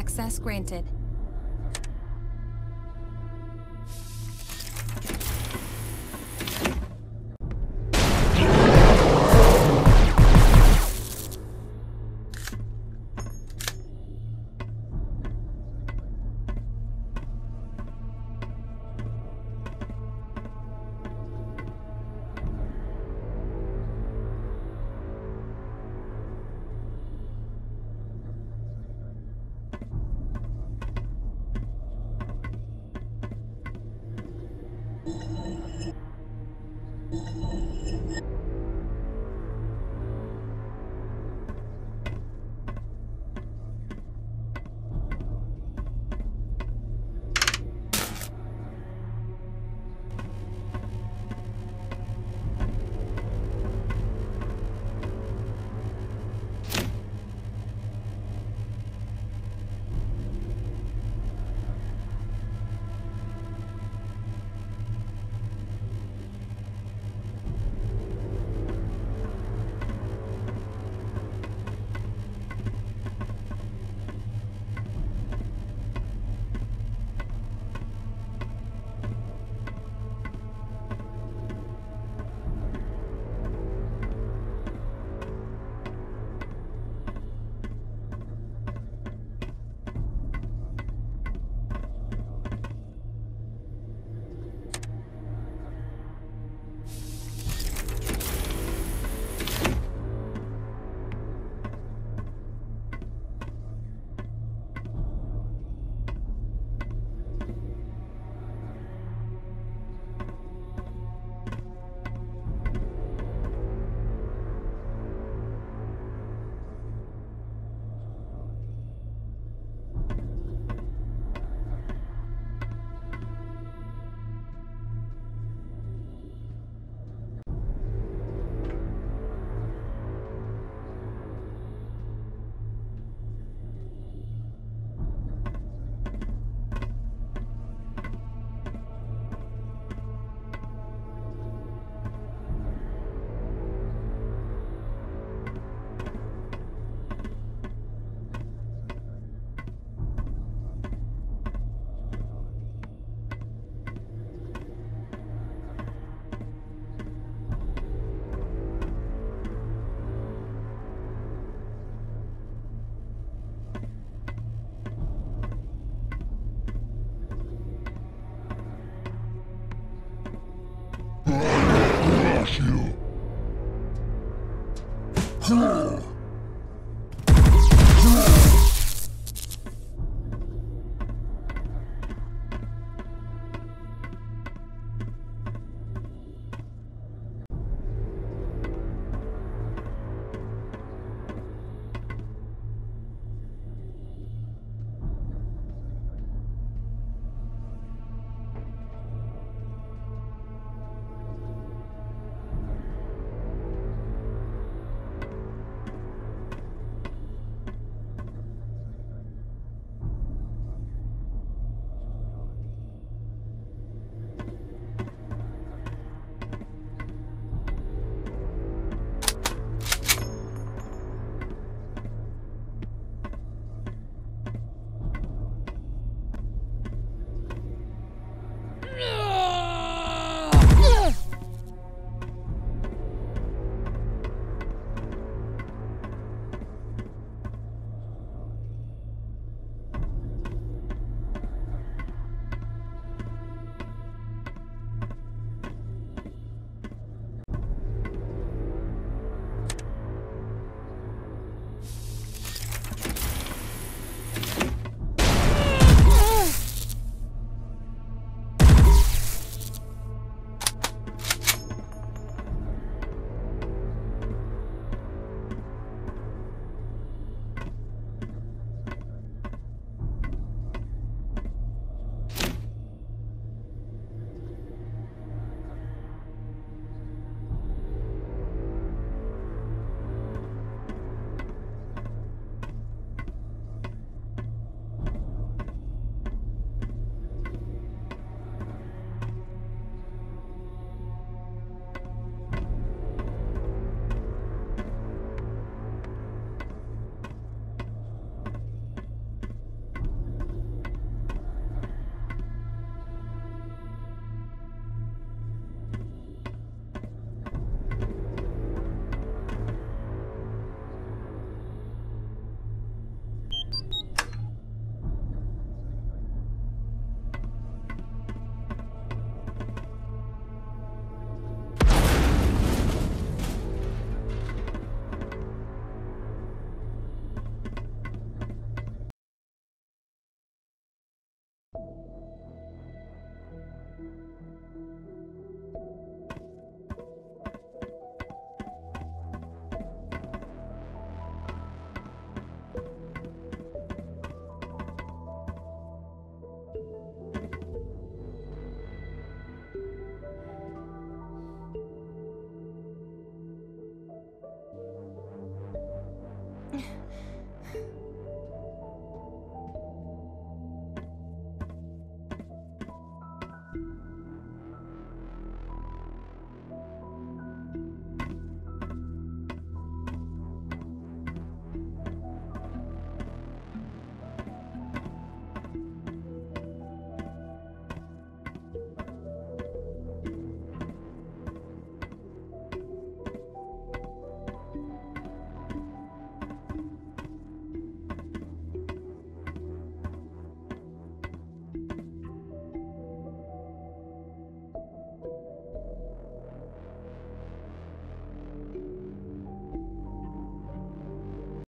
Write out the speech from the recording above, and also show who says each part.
Speaker 1: Access granted. You.